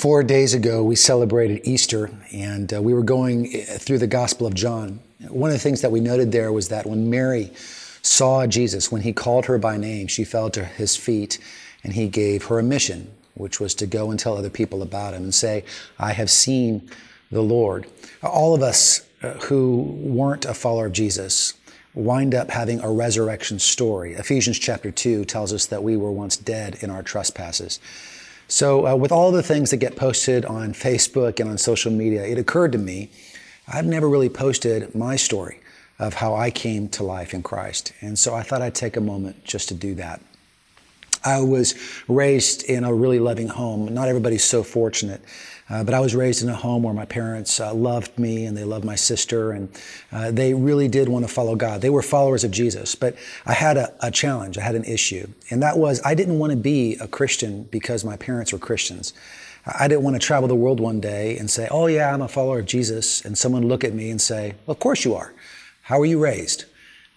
Four days ago, we celebrated Easter, and uh, we were going uh, through the Gospel of John. One of the things that we noted there was that when Mary saw Jesus, when he called her by name, she fell to his feet, and he gave her a mission, which was to go and tell other people about him and say, I have seen the Lord. All of us uh, who weren't a follower of Jesus wind up having a resurrection story. Ephesians chapter 2 tells us that we were once dead in our trespasses. So, uh, with all the things that get posted on Facebook and on social media, it occurred to me I've never really posted my story of how I came to life in Christ. And so I thought I'd take a moment just to do that. I was raised in a really loving home. Not everybody's so fortunate. Uh, but I was raised in a home where my parents uh, loved me and they loved my sister, and uh, they really did want to follow God. They were followers of Jesus. But I had a, a challenge, I had an issue, and that was I didn't want to be a Christian because my parents were Christians. I didn't want to travel the world one day and say, Oh, yeah, I'm a follower of Jesus, and someone look at me and say, well, Of course you are. How were you raised?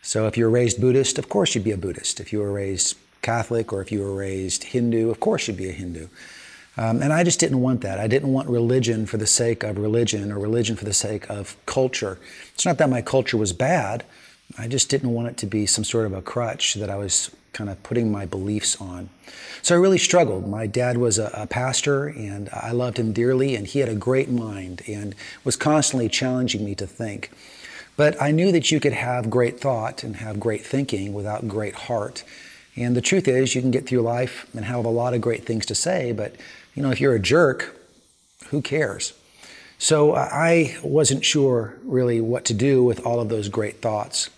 So if you were raised Buddhist, of course you'd be a Buddhist. If you were raised Catholic or if you were raised Hindu, of course you'd be a Hindu. Um, and I just didn't want that. I didn't want religion for the sake of religion or religion for the sake of culture. It's not that my culture was bad. I just didn't want it to be some sort of a crutch that I was kind of putting my beliefs on. So I really struggled. My dad was a, a, pastor and I loved him dearly and he had a great mind and was constantly challenging me to think. But I knew that you could have great thought and have great thinking without great heart. And the truth is, you can get through life and have a lot of great things to say, but you know, if you're a jerk, who cares? So I wasn't sure really what to do with all of those great thoughts.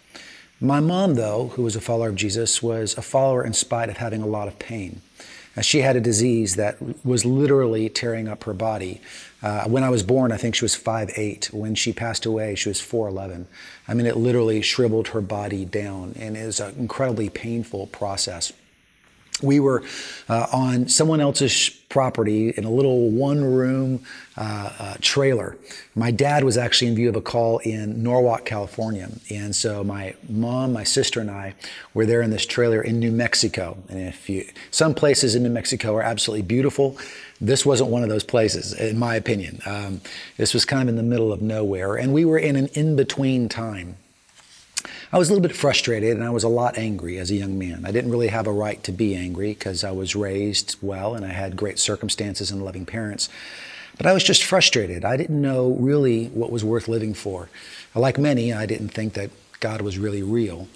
My mom, though, who was a follower of Jesus, was a follower in spite of having a lot of pain. Uh, she had a disease that was literally tearing up her body. Uh, when I was born, I think she was 5'8". When she passed away, she was 4'11". I mean, it literally shriveled her body down, and was an incredibly painful process we were uh, on someone else's property in a little one room uh, uh, trailer. My dad was actually in view of a call in Norwalk, California. And so my mom, my sister, and I were there in this trailer in New Mexico. And if you, some places in New Mexico are absolutely beautiful. This wasn't one of those places, in my opinion. Um, this was kind of in the middle of nowhere. And we were in an in between time. I was a little bit frustrated and I was a lot angry as a young man. I didn't really have a right to be angry because I was raised well and I had great circumstances and loving parents. But I was just frustrated. I didn't know really what was worth living for. Like many, I didn't think that God was really real.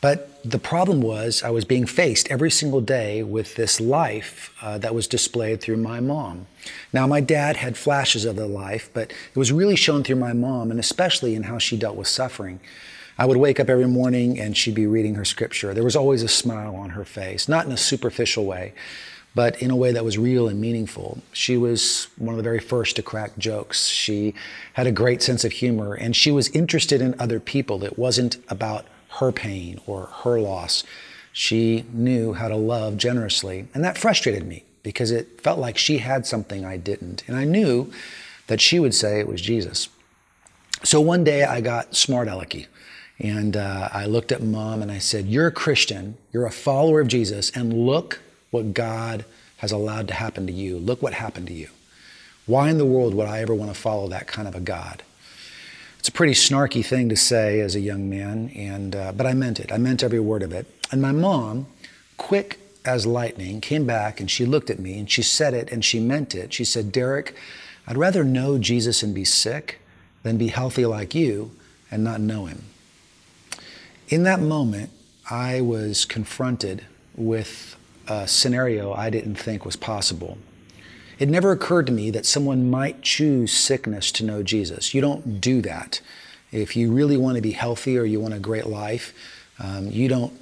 But the problem was, I was being faced every single day with this life uh, that was displayed through my mom. Now, my dad had flashes of the life, but it was really shown through my mom, and especially in how she dealt with suffering. I would wake up every morning and she'd be reading her scripture. There was always a smile on her face, not in a superficial way, but in a way that was real and meaningful. She was one of the very first to crack jokes. She had a great sense of humor and she was interested in other people. It wasn't about her pain or her loss. She knew how to love generously. And that frustrated me because it felt like she had something I didn't. And I knew that she would say it was Jesus. So one day I got smart alecky. And uh, I looked at mom and I said, You're a Christian, you're a follower of Jesus, and look what God has allowed to happen to you. Look what happened to you. Why in the world would I ever want to follow that kind of a God? It's a pretty snarky thing to say as a young man, and, uh, but I meant it. I meant every word of it. And my mom, quick as lightning, came back and she looked at me and she said it and she meant it. She said, Derek, I'd rather know Jesus and be sick than be healthy like you and not know him. In that moment, I was confronted with a scenario I didn't think was possible. It never occurred to me that someone might choose sickness to know Jesus. You don't do that. If you really want to be healthy or you want a great life, um, you don't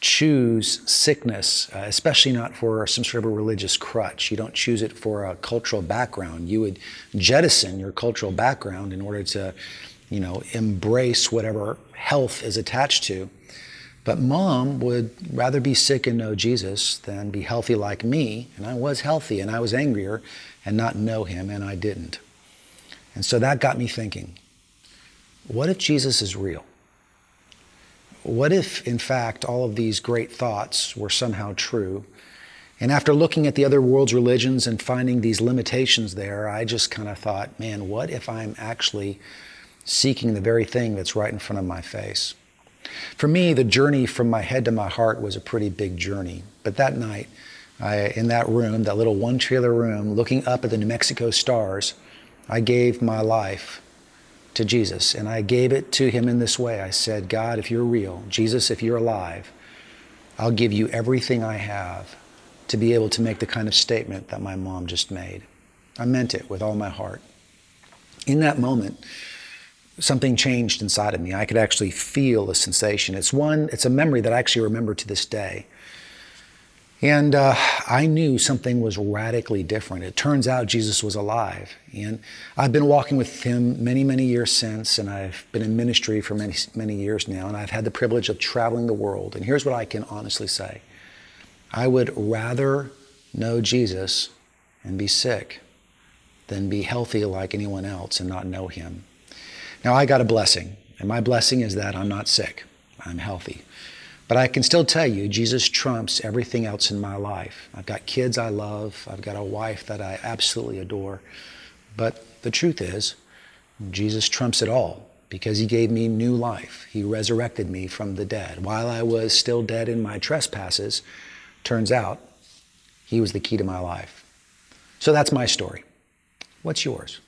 choose sickness, uh, especially not for some sort of a religious crutch. You don't choose it for a cultural background. You would jettison your cultural background in order to you know, embrace whatever health is attached to. But mom would rather be sick and know Jesus than be healthy like me. And I was healthy and I was angrier and not know him, and I didn't. And so that got me thinking what if Jesus is real? What if, in fact, all of these great thoughts were somehow true? And after looking at the other world's religions and finding these limitations there, I just kind of thought, man, what if I'm actually seeking the very thing that's right in front of my face? For me, the journey from my head to my heart was a pretty big journey. But that night, I, in that room, that little one trailer room, looking up at the New Mexico stars, I gave my life to Jesus. And I gave it to him in this way I said, God, if you're real, Jesus, if you're alive, I'll give you everything I have to be able to make the kind of statement that my mom just made. I meant it with all my heart. In that moment, something changed inside of me. I could actually feel a sensation. It's one, it's a memory that I actually remember to this day. And uh, I knew something was radically different. It turns out Jesus was alive. And I've been walking with him many, many years since, and I've been in ministry for many, many years now, and I've had the privilege of traveling the world. And here's what I can honestly say I would rather know Jesus and be sick than be healthy like anyone else and not know him. Now, I got a blessing, and my blessing is that I'm not sick, I'm healthy. But I can still tell you, Jesus trumps everything else in my life. I've got kids I love, I've got a wife that I absolutely adore. But the truth is, Jesus trumps it all because he gave me new life. He resurrected me from the dead. While I was still dead in my trespasses, turns out he was the key to my life. So that's my story. What's yours?